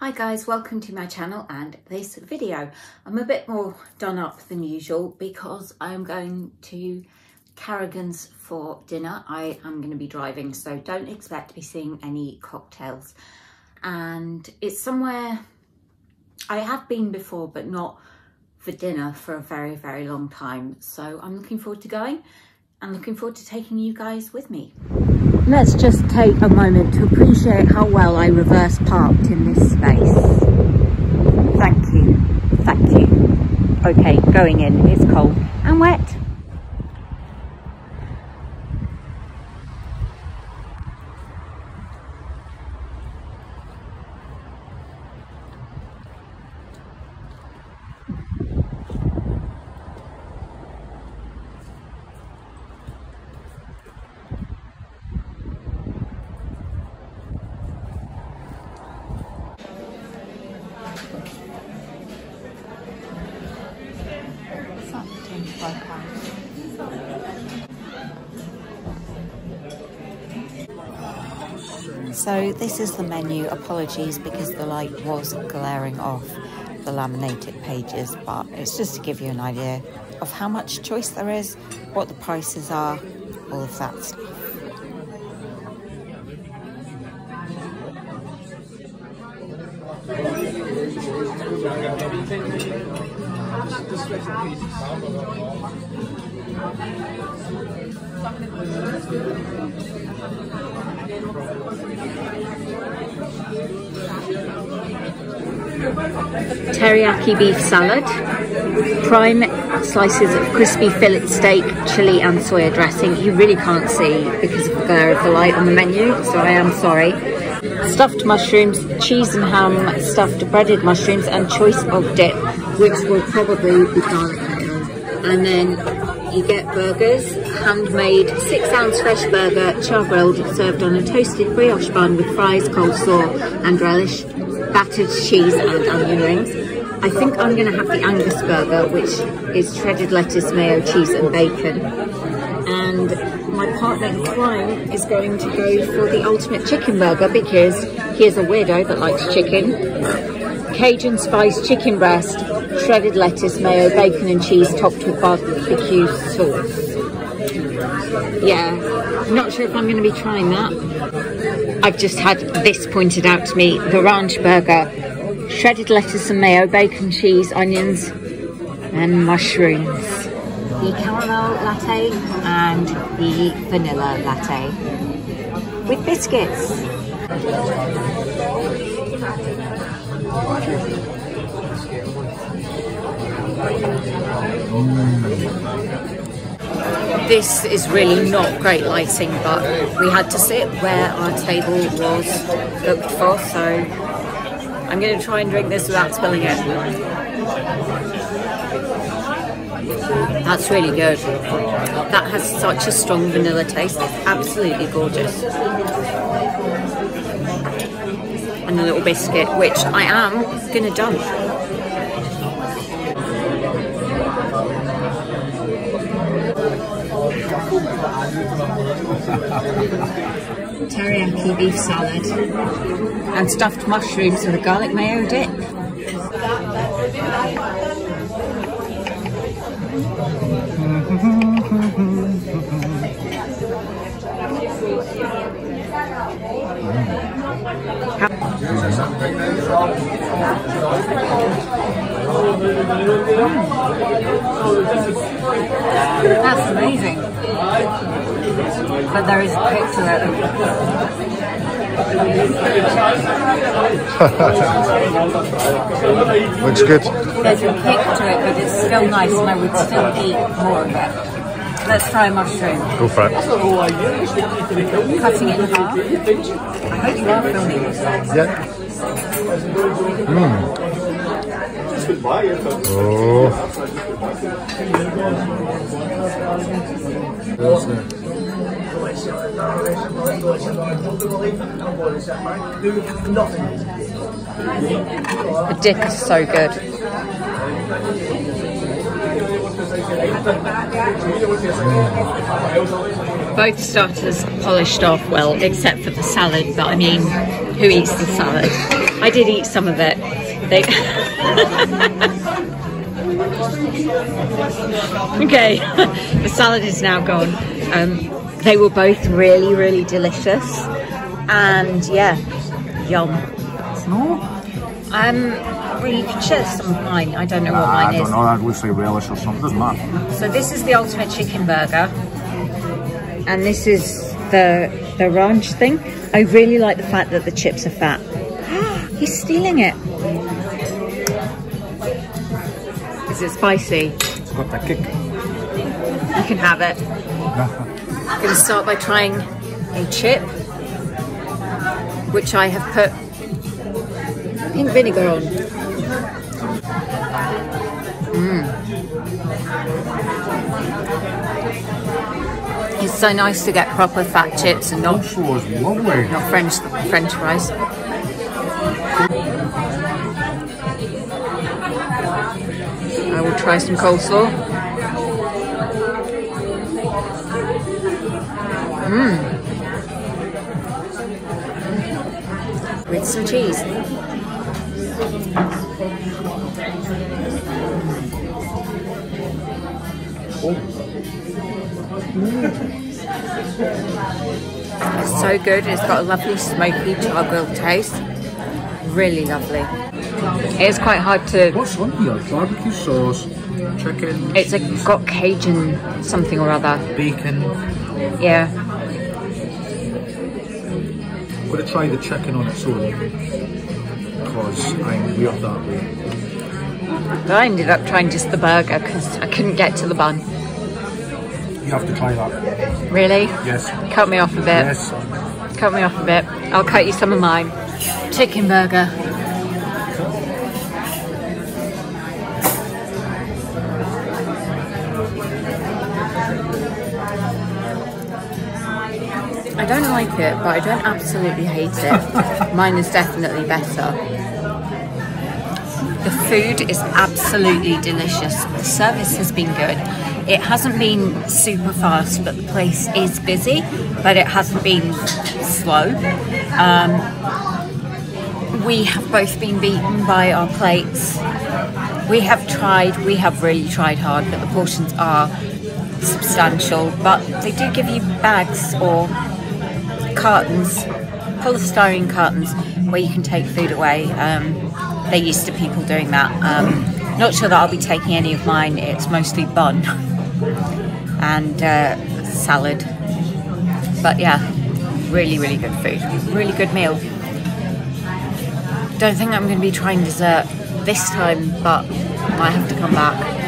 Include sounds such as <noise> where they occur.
Hi guys, welcome to my channel and this video. I'm a bit more done up than usual because I'm going to Carrigan's for dinner. I am going to be driving so don't expect to be seeing any cocktails. And it's somewhere I have been before but not for dinner for a very very long time. So I'm looking forward to going and looking forward to taking you guys with me. Let's just take a moment to appreciate how well I reverse parked in this space. Thank you, thank you. Okay, going in, it's cold and wet. So this is the menu. Apologies because the light was glaring off the laminated pages, but it's just to give you an idea of how much choice there is, what the prices are, all of that stuff. Teriyaki beef salad, prime slices of crispy fillet steak, chili and soya dressing. You really can't see because of the glare of the light on the menu, so I am sorry. Stuffed mushrooms, cheese and ham, stuffed breaded mushrooms and choice of dip, which will probably be garlic. And then you get burgers, handmade six ounce fresh burger, char grilled, served on a toasted brioche bun with fries, coleslaw and relish battered cheese and onion rings. I think I'm going to have the Angus burger, which is shredded lettuce, mayo, cheese and bacon. And my partner in crime is going to go for the ultimate chicken burger because he is a weirdo that likes chicken. Cajun spice chicken breast, shredded lettuce, mayo, bacon and cheese topped with barbecue sauce. Yeah, not sure if I'm going to be trying that. I've just had this pointed out to me, the ranch burger, shredded lettuce and mayo, bacon, cheese, onions and mushrooms. The caramel latte and the vanilla latte with biscuits. This is really not great lighting, but we had to sit where our table was booked for, so I'm going to try and drink this without spilling it. That's really good. That has such a strong vanilla taste. It's absolutely gorgeous. And a little biscuit, which I am going to dump. Teriyaki beef salad and stuffed mushrooms with a garlic mayo dip. Mm. That's amazing. But there is a kick to it. <laughs> Looks good. There's a kick to it, but it's still nice and I would still eat more of it. Let's try a mushroom. Go for it. Cutting it in half. I hope you are filming this. Yeah. Mmm. Oh. The dip is so good. both starters polished off well, except for the salad. But I mean, who eats the salad? I did eat some of it. They okay, <laughs> the salad is now gone. Um, they were both really, really delicious, and yeah, yum. No? Um, well, you can share some of mine. I don't know what mine. is. I don't know, that looks like relish or something, doesn't matter. So this is the ultimate chicken burger, and this is the the ranch thing. I really like the fact that the chips are fat. <gasps> He's stealing it. Is it spicy? It's got that kick. You can have it. I'm going to start by trying a chip, which I have put pink vinegar on. Mm. It's so nice to get proper fat chips and not Also is lovely. not French French fries. Try some coleslaw. Mmm. With some cheese. It's <laughs> so good. It's got a lovely smoky char grilled taste. Really lovely. It's quite hard to. What's on here? Barbecue sauce, chicken, It's a, got Cajun something or other. bacon. Yeah. I'm to try the chicken on its own. Because I'm weird that way. But I ended up trying just the burger because I couldn't get to the bun. You have to try that. Really? Yes. Cut me off a bit. Yes. Cut me off a bit. I'll cut you some of mine. Chicken burger. I don't like it, but I don't absolutely hate it. Mine is definitely better. The food is absolutely delicious. The service has been good. It hasn't been super fast, but the place is busy, but it hasn't been slow. Um, we have both been beaten by our plates. We have tried, we have really tried hard, but the portions are substantial. But they do give you bags or cartons, polystyrene cartons, where you can take food away. Um, they're used to people doing that. Um, not sure that I'll be taking any of mine. It's mostly bun <laughs> and uh, salad. But yeah, really, really good food. Really good meal. Don't think I'm going to be trying dessert this time, but I have to come back.